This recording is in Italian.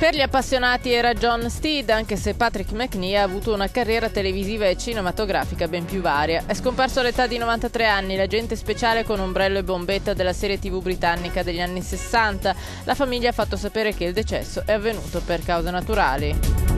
Per gli appassionati era John Steed, anche se Patrick McNee ha avuto una carriera televisiva e cinematografica ben più varia. È scomparso all'età di 93 anni, l'agente speciale con ombrello e bombetta della serie tv britannica degli anni 60. La famiglia ha fatto sapere che il decesso è avvenuto per cause naturali.